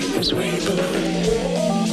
As we believe.